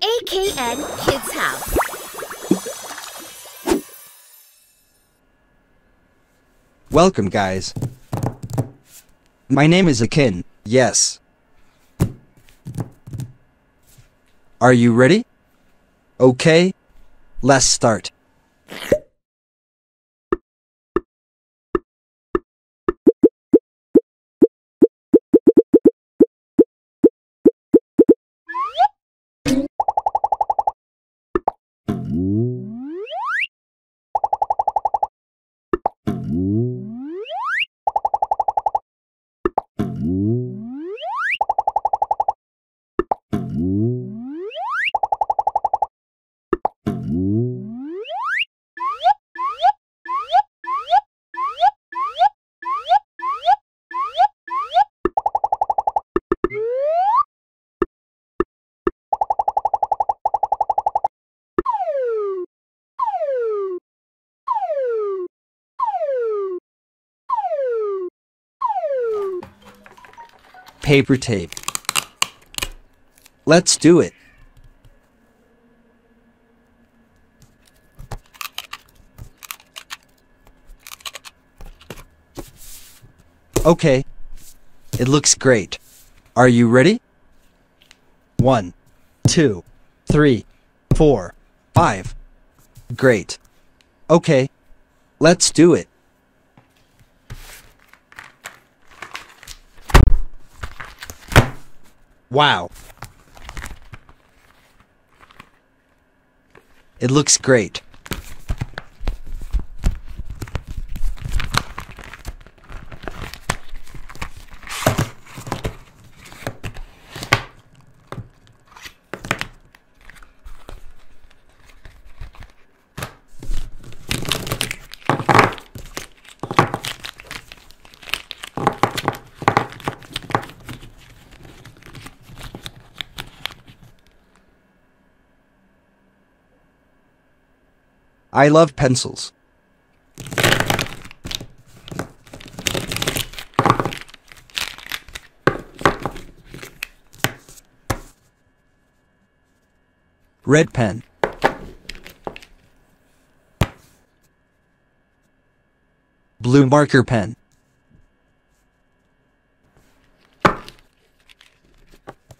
AKN Kids House. Welcome, guys. My name is Akin. Yes. Are you ready? Okay. Let's start. Paper tape. Let's do it. Okay. It looks great. Are you ready? One, two, three, four, five. Great. Okay. Let's do it. Wow. It looks great. I love pencils. Red pen. Blue marker pen.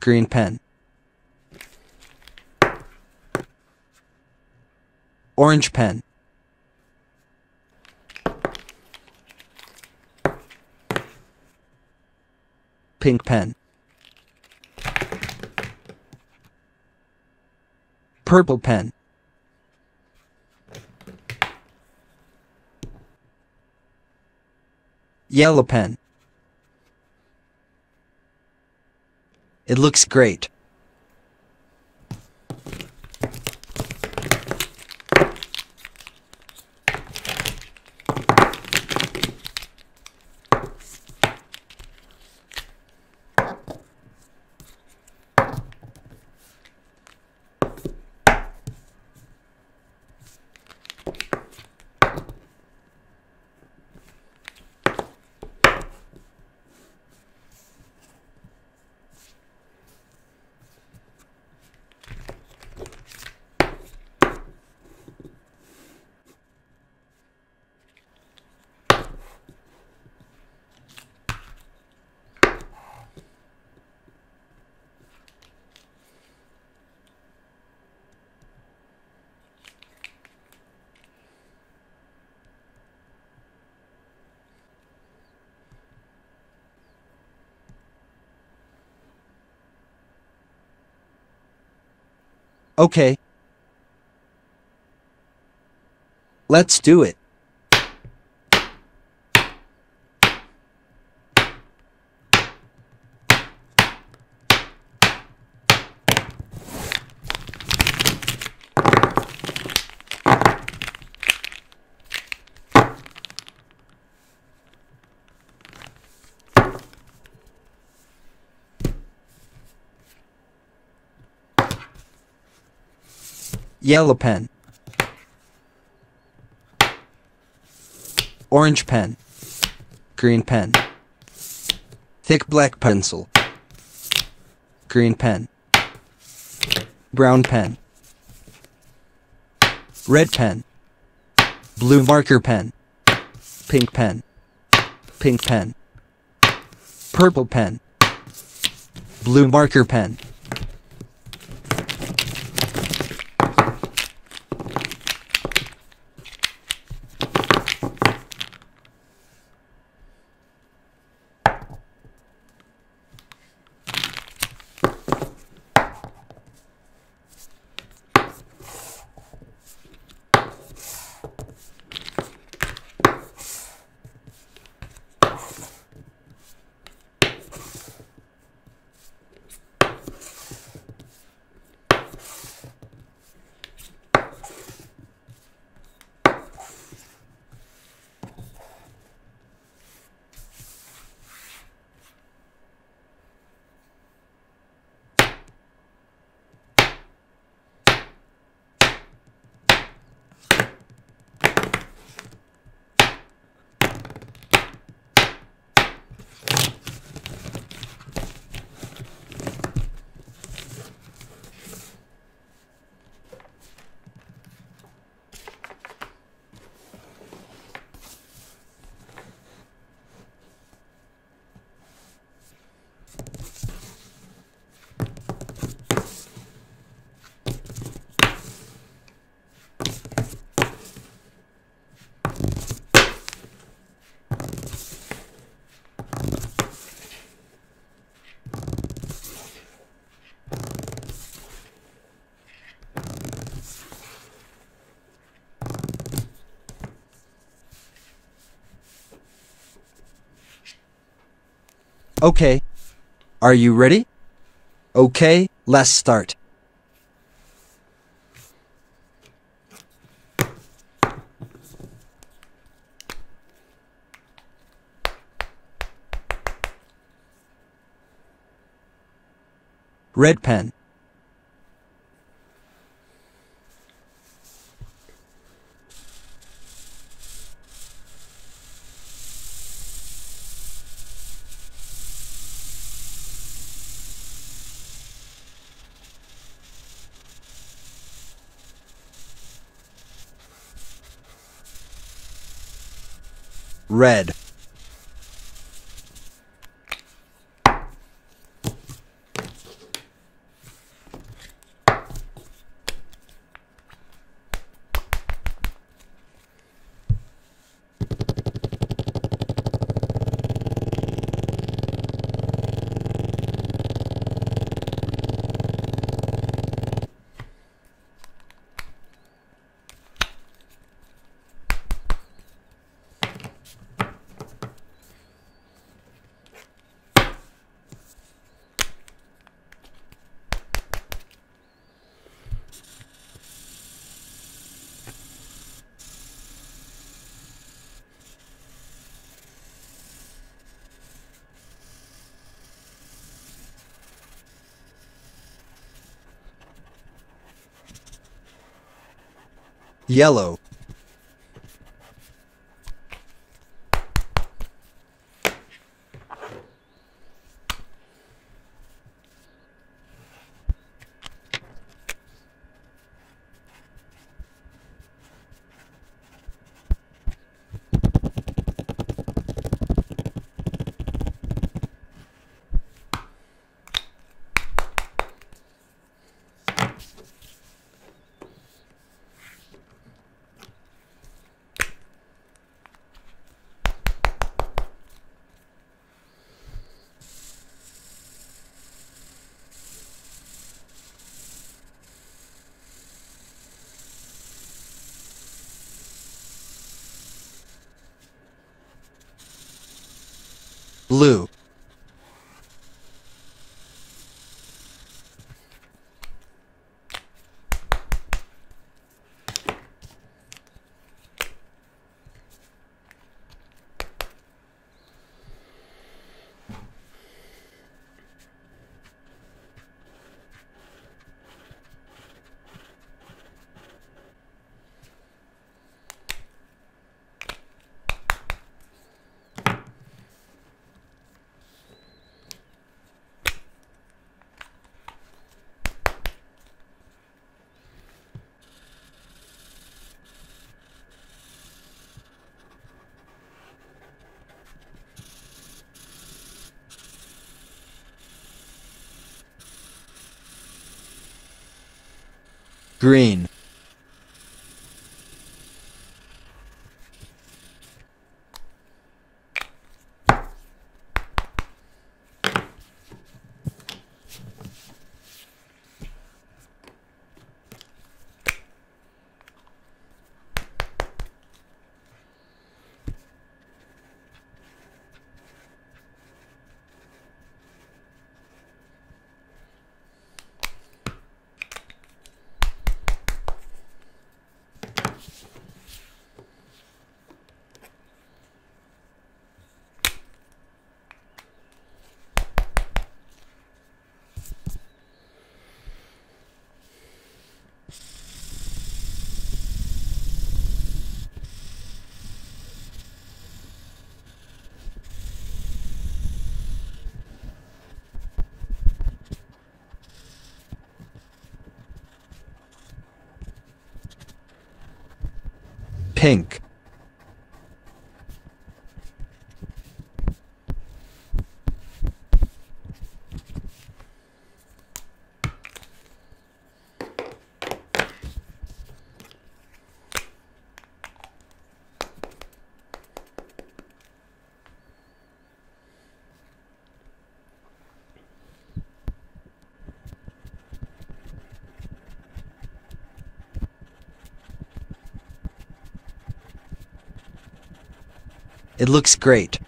Green pen. Orange pen. Pink pen. Purple pen. Yellow pen. It looks great. Okay. Let's do it. Yellow pen. Orange pen. Green pen. Thick black pencil. Green pen. Brown pen. Red pen. Blue marker pen. Pink pen. Pink pen. Purple pen. Blue marker pen. Okay. Are you ready? Okay, let's start. Red pen. Red. Yellow. Blue. Green. Pink. It looks great.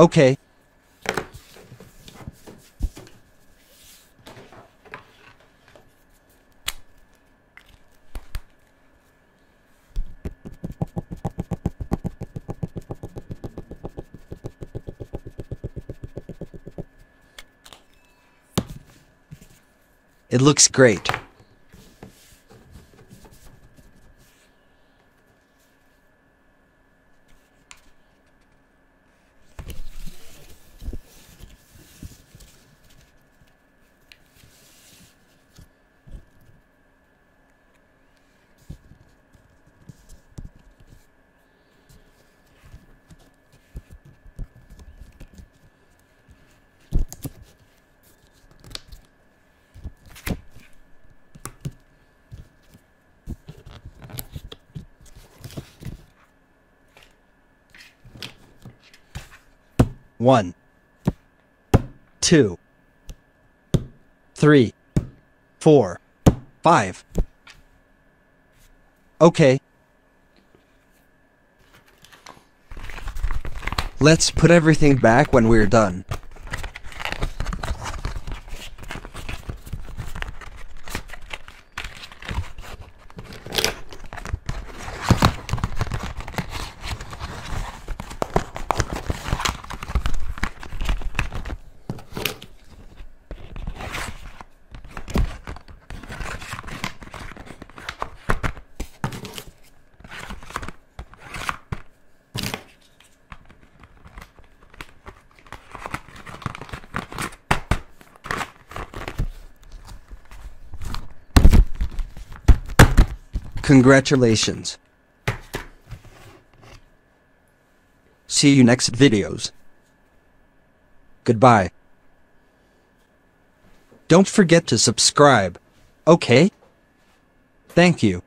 Okay. It looks great. One, two, three, four, five. Okay. Let's put everything back when we're done. Congratulations. See you next videos. Goodbye. Don't forget to subscribe. Okay? Thank you.